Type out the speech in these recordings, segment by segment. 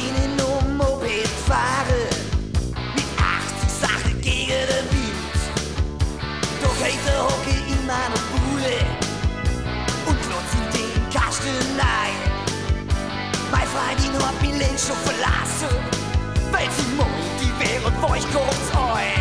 alleine nur Moped fahre. Mit 80 Sache gegen den Wind. Doch heute hocke in meiner Bude und glotz in den Kasten ein. Meine Freundin hat mich schon verlassen, weil sie meint, die wo ich kurz euch.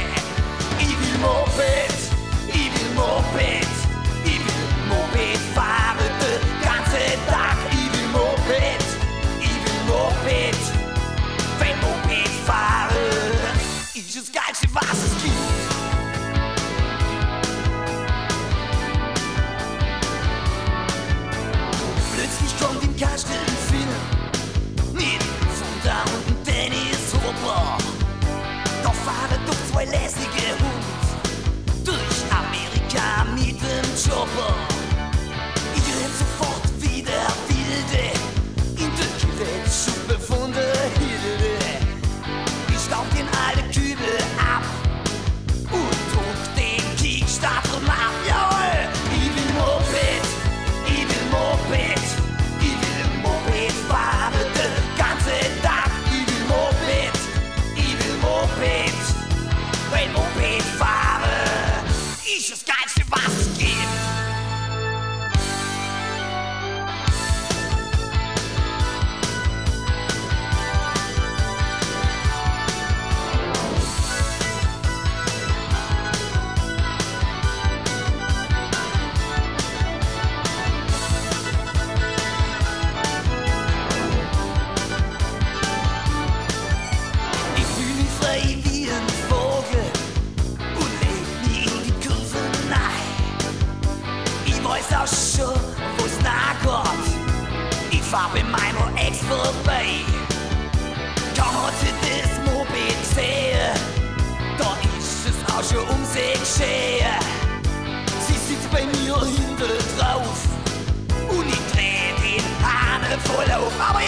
Ich fahr bei meiner Ex vorbei. Kaum hat sie das Moped gesehen, da ist es auch schon um sich geschehen. Sie sitzt bei mir hinter drauf und ich dreh den Hahn voll auf. Aber